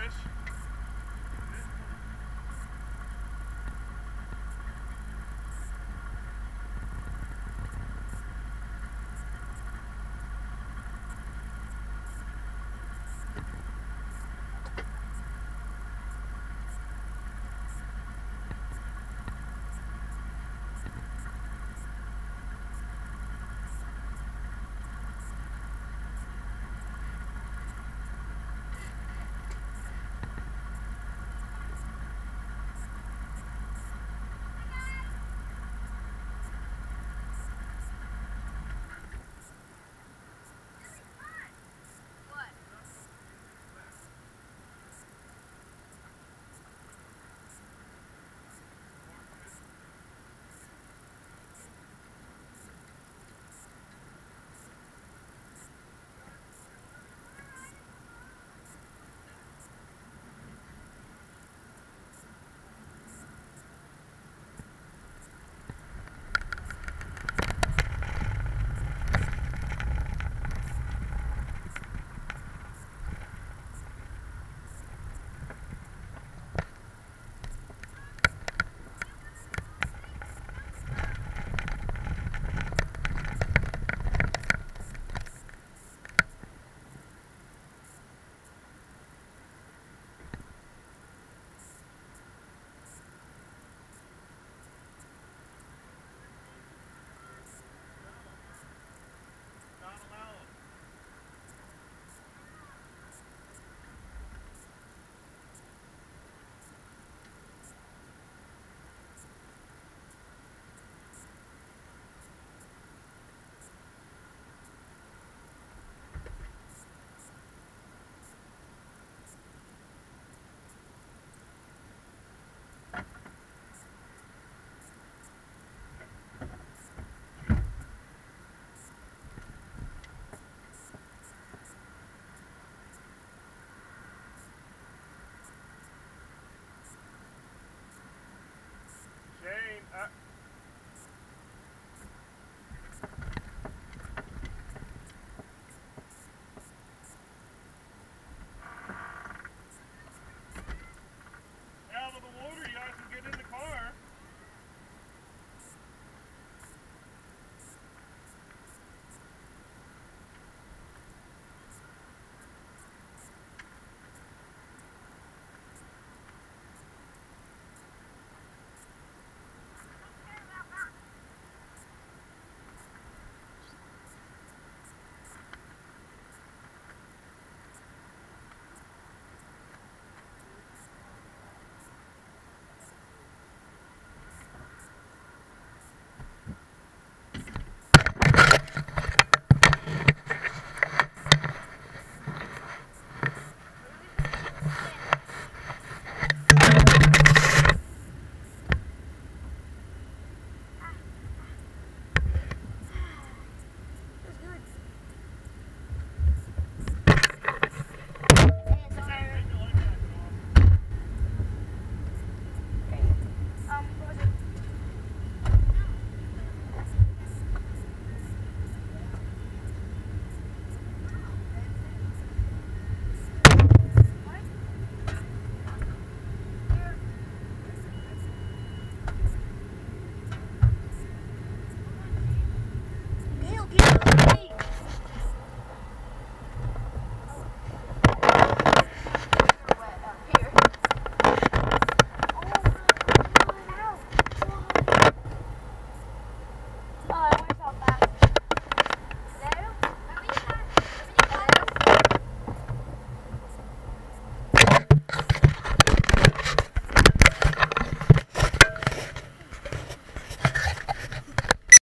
fish.